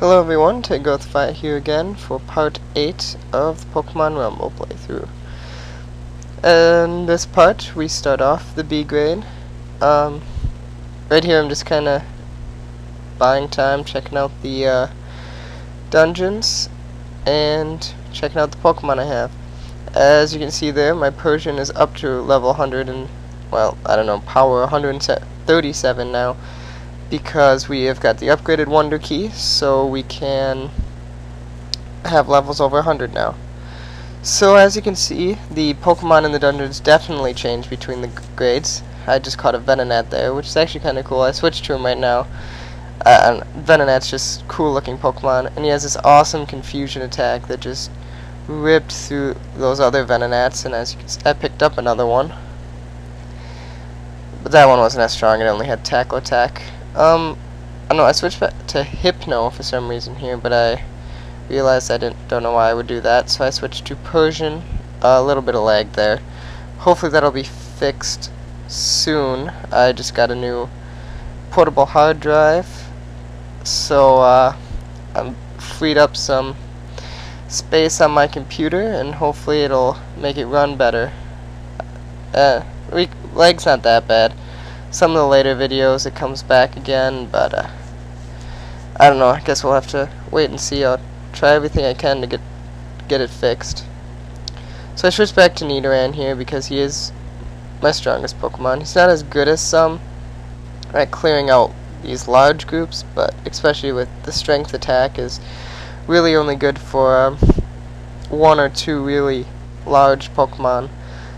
Hello everyone, Fight here again for part 8 of the Pokemon Rumble playthrough. In this part, we start off the B grade. Um, right here I'm just kinda buying time, checking out the uh, dungeons, and checking out the Pokemon I have. As you can see there, my Persian is up to level 100 and, well, I don't know, power 137 now because we have got the upgraded Wonder Key, so we can have levels over 100 now. So as you can see, the Pokemon in the dungeons definitely change between the grades. I just caught a Venonat there, which is actually kind of cool. I switched to him right now. Uh, Venonat's just cool looking Pokemon, and he has this awesome confusion attack that just ripped through those other Venonats, and as you can see, I picked up another one. But that one wasn't as strong, it only had Tackle Attack. Um, I know, I switched back to Hypno for some reason here, but I realized I didn't don't know why I would do that, so I switched to Persian. Uh, a little bit of lag there. Hopefully that'll be fixed soon. I just got a new portable hard drive, so uh, I'm freed up some space on my computer, and hopefully it'll make it run better. Uh, we, lag's not that bad some of the later videos it comes back again, but uh, I don't know. I guess we'll have to wait and see. I'll try everything I can to get get it fixed. So I switched back to Nidoran here because he is my strongest Pokemon. He's not as good as some at clearing out these large groups, but especially with the strength attack is really only good for um, one or two really large Pokemon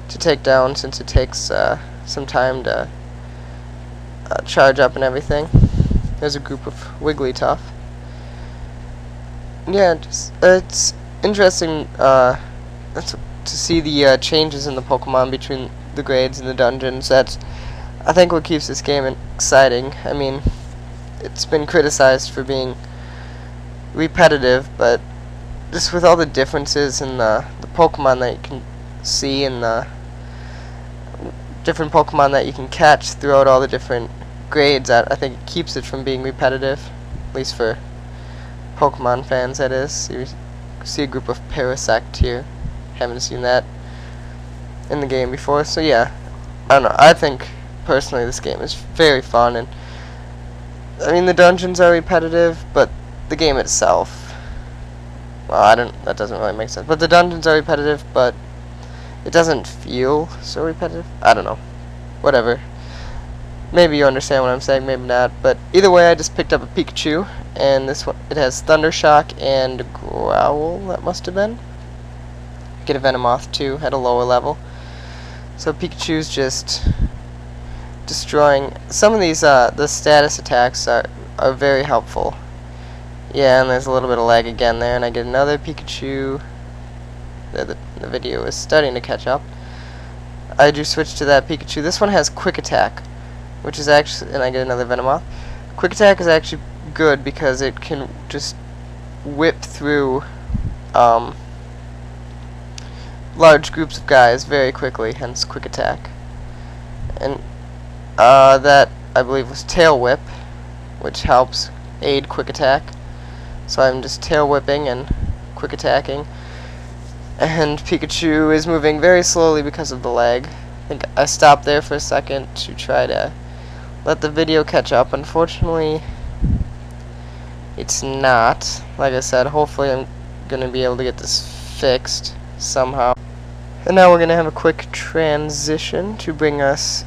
to take down since it takes uh, some time to uh, charge up and everything. There's a group of Wigglytuff. Yeah, just, uh, it's interesting uh, to see the uh, changes in the Pokemon between the grades and the dungeons. That's, I think, what keeps this game exciting. I mean, it's been criticized for being repetitive, but just with all the differences in the, the Pokemon that you can see in the different Pokemon that you can catch throughout all the different grades, That I think it keeps it from being repetitive, at least for Pokemon fans, that is. You see a group of Parasect here. Haven't seen that in the game before, so yeah. I don't know, I think, personally, this game is very fun, and I mean, the dungeons are repetitive, but the game itself, well, I don't, that doesn't really make sense, but the dungeons are repetitive, but it doesn't feel so repetitive. I don't know. Whatever. Maybe you understand what I'm saying, maybe not. But either way, I just picked up a Pikachu, and this one it has Thunder Shock and Growl. That must have been. Get a Venomoth too at a lower level. So Pikachu's just destroying some of these. Uh, the status attacks are are very helpful. Yeah, and there's a little bit of lag again there, and I get another Pikachu. The, the, video is starting to catch up. I do switch to that Pikachu. This one has Quick Attack which is actually, and I get another Venomoth. Quick Attack is actually good because it can just whip through um, large groups of guys very quickly, hence Quick Attack. And uh, that, I believe, was Tail Whip, which helps aid Quick Attack. So I'm just Tail Whipping and Quick Attacking. And Pikachu is moving very slowly because of the lag. I think I stopped there for a second to try to let the video catch up. Unfortunately, it's not. Like I said, hopefully I'm going to be able to get this fixed somehow. And now we're going to have a quick transition to bring us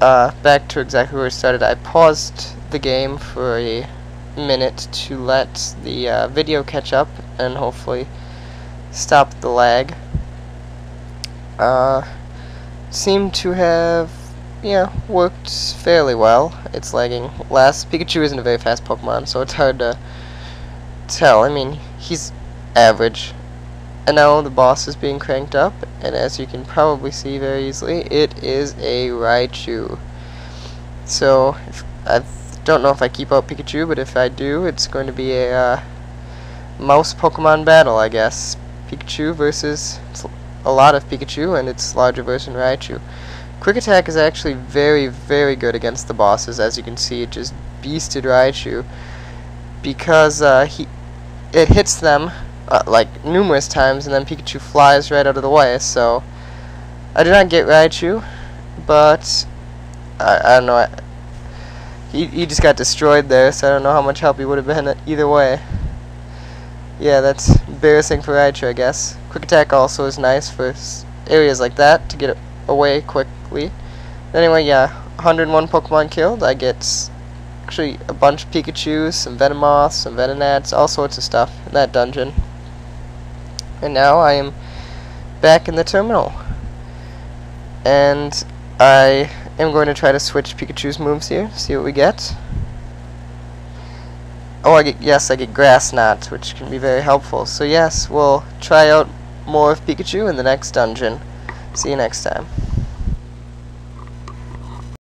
uh, back to exactly where we started. I paused the game for a minute to let the uh, video catch up and hopefully stop the lag. Uh, seem to have yeah, worked fairly well. It's lagging less. Pikachu isn't a very fast Pokemon, so it's hard to tell. I mean, he's average. And now the boss is being cranked up, and as you can probably see very easily, it is a Raichu. So, I don't know if I keep out Pikachu, but if I do, it's going to be a uh, mouse Pokemon battle, I guess. Pikachu versus a lot of Pikachu, and its larger version Raichu. Quick Attack is actually very, very good against the bosses. As you can see, it just beasted Raichu. because uh, he it hits them uh, like numerous times, and then Pikachu flies right out of the way. So I did not get Raichu, but I, I don't know. I, he he just got destroyed there, so I don't know how much help he would have been either way. Yeah, that's embarrassing for Raichu, I guess. Quick Attack also is nice for areas like that to get away quickly. Anyway, yeah, 101 Pokemon killed. I get actually a bunch of Pikachus, some Venomoths, some Venonats, all sorts of stuff in that dungeon. And now I am back in the terminal. And I am going to try to switch Pikachu's moves here, see what we get. Oh, I get, yes, I get Grass Knot, which can be very helpful. So yes, we'll try out more of Pikachu in the next dungeon. See you next time.